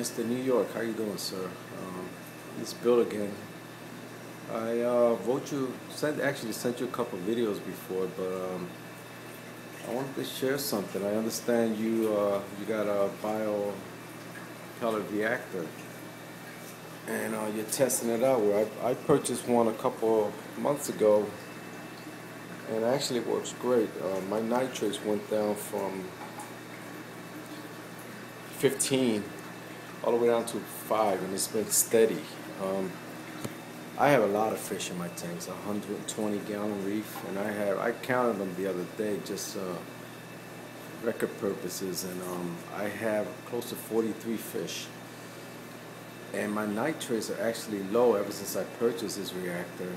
Mr. New York, how you doing, sir? Um, it's Bill again. I uh, wrote you, sent actually sent you a couple videos before, but um, I wanted to share something. I understand you uh, you got a bio pellet reactor, and uh, you're testing it out. I, I purchased one a couple months ago, and actually it works great. Uh, my nitrates went down from 15 all the way down to five, and it's been steady. Um, I have a lot of fish in my tanks, 120 gallon reef, and I have I counted them the other day just uh, record purposes, and um, I have close to 43 fish. And my nitrates are actually low ever since I purchased this reactor,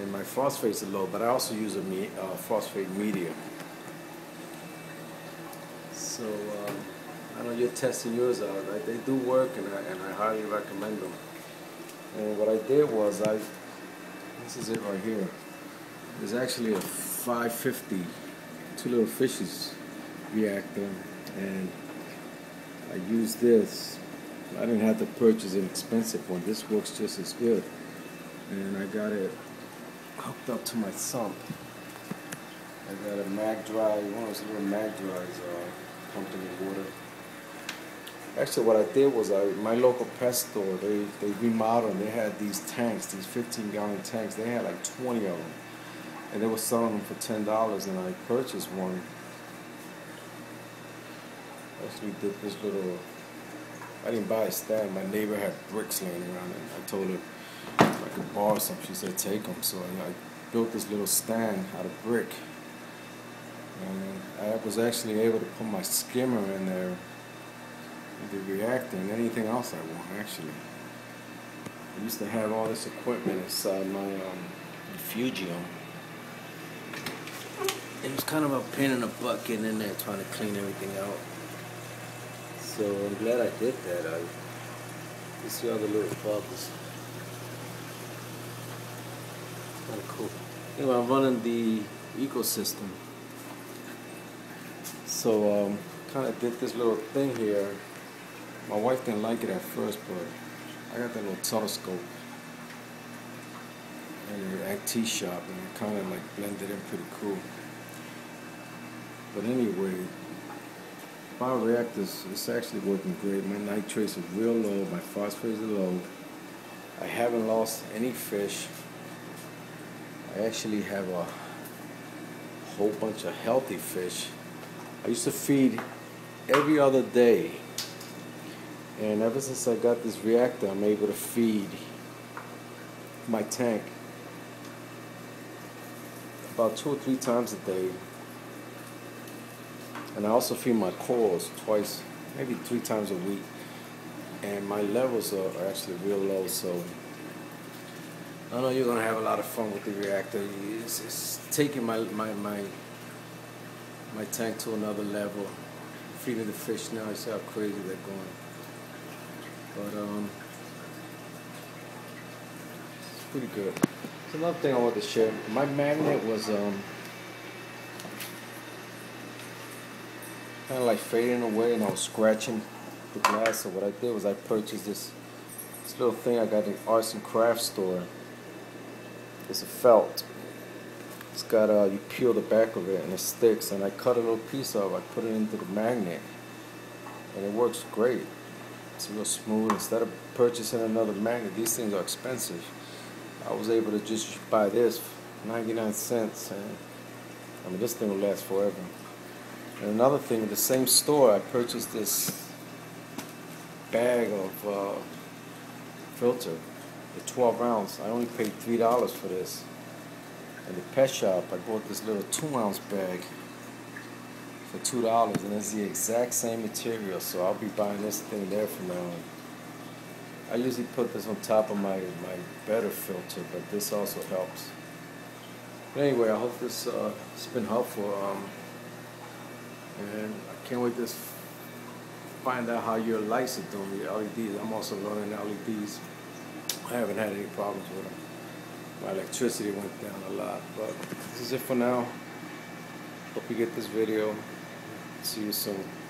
and my phosphates are low. But I also use a me, uh, phosphate media. So. Um, I know you're testing yours out, right? They do work, and I, and I highly recommend them. And what I did was I, this is it right here. There's actually a 550 two little fishes reactor, and I used this. I didn't have to purchase an expensive one. This works just as good, and I got it hooked up to my sump. I got a Mag-Drive, one of those little Mag-Drives uh, pumped in the water. Actually, what I did was I my local pet store they they remodeled. And they had these tanks, these 15 gallon tanks. They had like 20 of them, and they were selling them for ten dollars. And I purchased one. Actually, did this little. I didn't buy a stand. My neighbor had bricks laying around, and I told her if I could borrow some. She said take them. So I, I built this little stand out of brick, and I was actually able to put my skimmer in there the reactor and anything else I want actually. I used to have all this equipment inside my um, Refugium. It was kind of a pain in the butt getting in there trying to clean everything out. So I'm glad I did that. I you see all the little bubbles. Kind of cool. Anyway, I'm running the ecosystem. So um, kind of did this little thing here my wife didn't like it at first, but I got that little telescope in the IT shop, and it kind of like blended in pretty cool. But anyway, bioreactors, it's actually working great. My nitrates are real low, my phosphates are low. I haven't lost any fish. I actually have a whole bunch of healthy fish. I used to feed every other day and ever since I got this reactor, I'm able to feed my tank about two or three times a day. And I also feed my corals twice, maybe three times a week. And my levels are actually real low, so I know you're gonna have a lot of fun with the reactor. It's, it's taking my, my my my tank to another level. Feeding the fish now, you see how crazy they're going. But um, it's pretty good. It's another thing I want to share. My magnet was um, kind of like fading away, and I was scratching the glass. So what I did was I purchased this this little thing I got in arts and crafts store. It's a felt. It's got uh, you peel the back of it and it sticks, and I cut a little piece of. I put it into the magnet, and it works great. It's real smooth. Instead of purchasing another magnet, these things are expensive. I was able to just buy this 99 cents and I mean this thing will last forever. And another thing, in the same store, I purchased this bag of uh, filter, the 12 ounce. I only paid three dollars for this. In the pet shop, I bought this little two ounce bag for two dollars and it's the exact same material so I'll be buying this thing there from now on. I usually put this on top of my, my better filter but this also helps. But anyway I hope this uh, has been helpful um, and I can't wait to find out how your lights are doing, the LEDs. I'm also running LEDs. I haven't had any problems with them. My electricity went down a lot but this is it for now. Hope you get this video. See you soon.